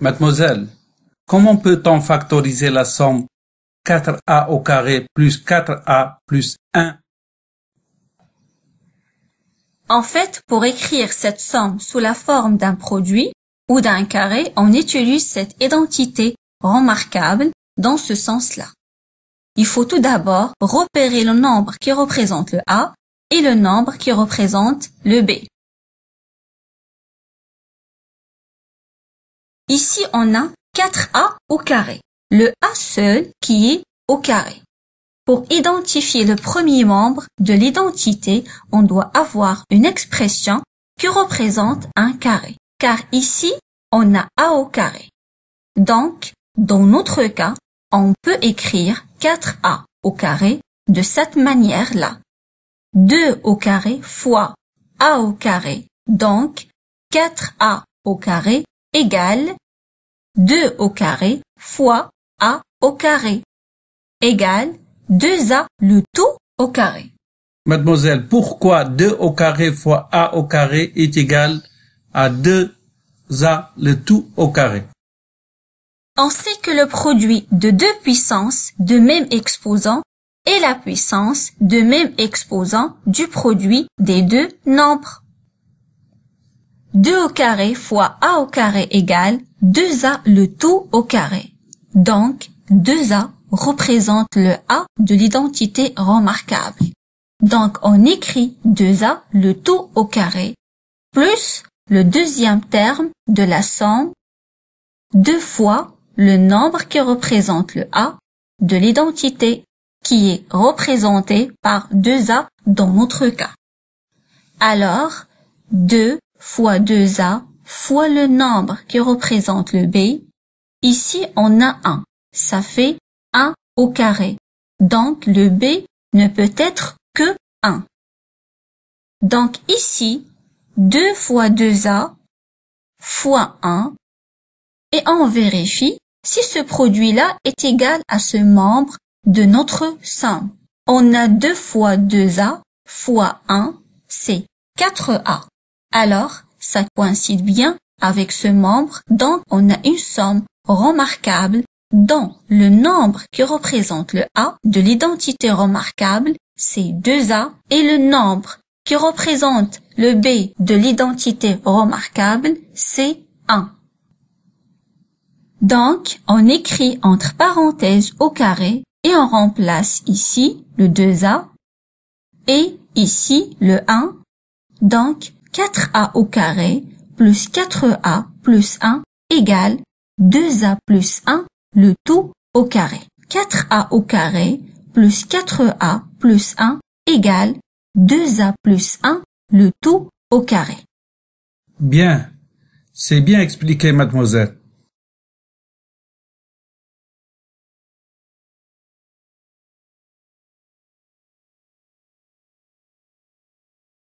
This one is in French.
Mademoiselle, comment peut-on factoriser la somme 4a au carré plus 4a plus 1 En fait, pour écrire cette somme sous la forme d'un produit ou d'un carré, on utilise cette identité remarquable dans ce sens-là. Il faut tout d'abord repérer le nombre qui représente le A et le nombre qui représente le B. Ici, on a 4A au carré, le A seul qui est au carré. Pour identifier le premier membre de l'identité, on doit avoir une expression qui représente un carré, car ici, on a A au carré. Donc, dans notre cas, on peut écrire 4A au carré de cette manière-là. 2 au carré fois A au carré. Donc, 4A au carré égale 2 au carré fois A au carré égale 2A le tout au carré. Mademoiselle, pourquoi 2 au carré fois A au carré est égal à 2A le tout au carré? On sait que le produit de deux puissances de même exposant est la puissance de même exposant du produit des deux nombres. 2 au carré fois A au carré égale 2A le tout au carré. Donc, 2A représente le A de l'identité remarquable. Donc, on écrit 2A le tout au carré plus le deuxième terme de la somme deux fois le nombre qui représente le A de l'identité qui est représenté par 2A dans notre cas. Alors, 2 fois 2A fois le nombre qui représente le B. Ici, on a 1. Ça fait 1 au carré. Donc, le B ne peut être que 1. Donc ici, 2 fois 2A fois 1 et on vérifie si ce produit-là est égal à ce membre de notre somme. On a 2 fois 2A fois 1, c'est 4A. Alors, ça coïncide bien avec ce membre, donc on a une somme remarquable dont le nombre qui représente le A de l'identité remarquable, c'est 2A, et le nombre qui représente le B de l'identité remarquable, c'est 1. Donc, on écrit entre parenthèses au carré et on remplace ici le 2A et ici le 1. Donc, 4a au carré plus 4a plus 1 égale 2a plus 1 le tout au carré. 4a au carré plus 4a plus 1 égale 2a plus 1 le tout au carré. Bien. C'est bien expliqué, mademoiselle.